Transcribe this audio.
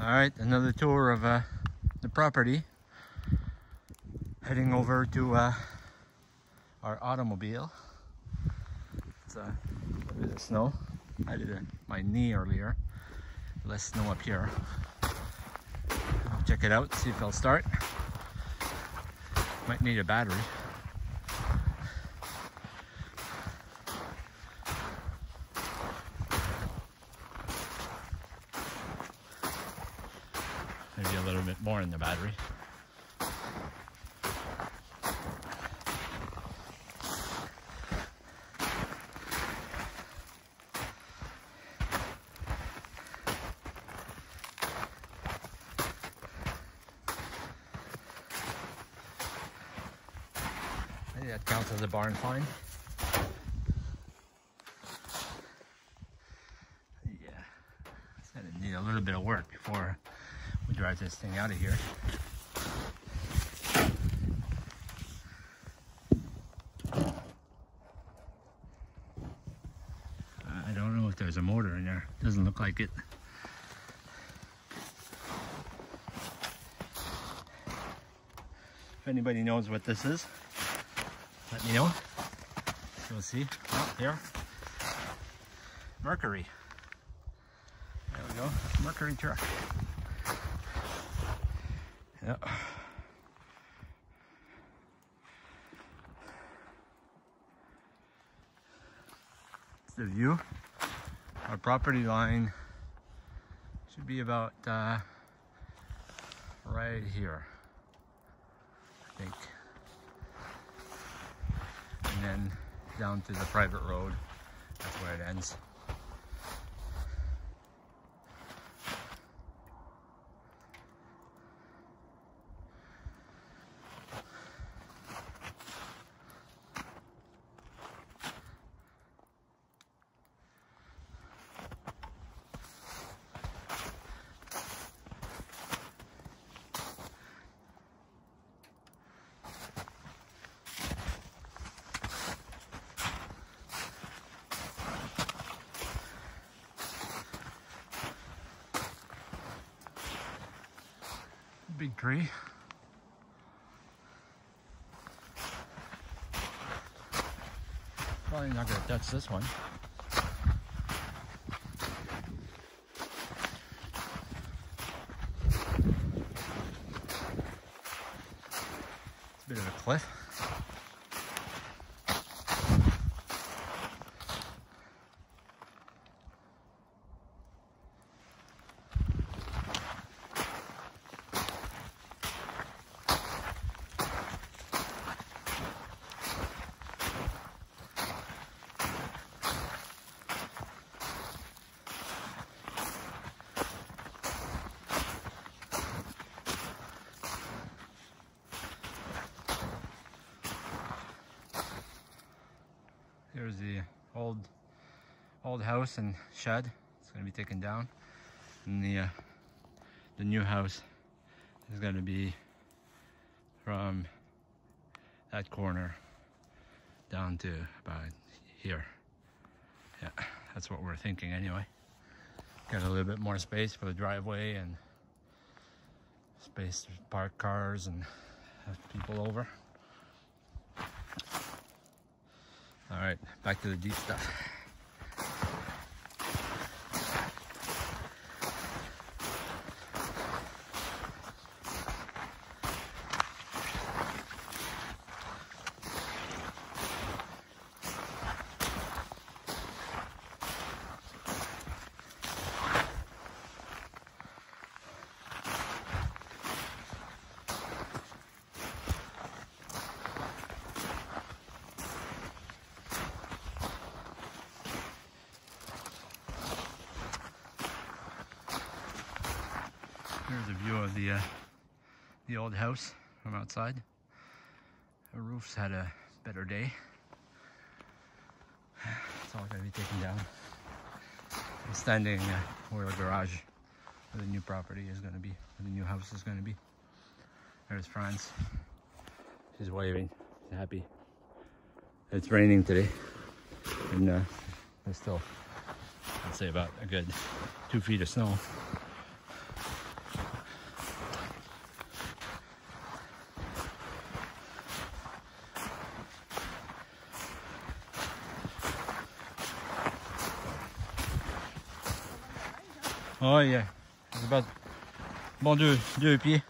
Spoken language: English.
All right, another tour of uh, the property. Heading over to uh, our automobile. It's uh, a bit of snow. I did a, my knee earlier. Less snow up here. I'll check it out, see if it'll start. Might need a battery. Maybe a little bit more in the battery. I that counts as a barn find. Yeah, need a little bit of work before we drive this thing out of here. I don't know if there's a motor in there. Doesn't look like it. If anybody knows what this is, let me know. You'll see. Oh, here. Mercury. There we go. Mercury truck. Yeah. It's the view. Our property line should be about uh, right here, I think. And then down to the private road. That's where it ends. Big tree. Probably not gonna touch this one. It's a bit of a cliff. Here's the old old house and shed. It's gonna be taken down. And the uh, the new house is gonna be from that corner down to about here. Yeah, that's what we're thinking anyway. Got a little bit more space for the driveway and space to park cars and have people over. All right, back to the deep stuff. Here's a view of the uh, the old house from outside. The roof's had a better day. It's all gonna be taken down. Standing uh, where the garage, where the new property is gonna be, where the new house is gonna be. There's Franz. She's waving. She's happy. It's raining today, and uh, there's still, I'd say, about a good two feet of snow. Oh yeah. Bon deux, deux pieds.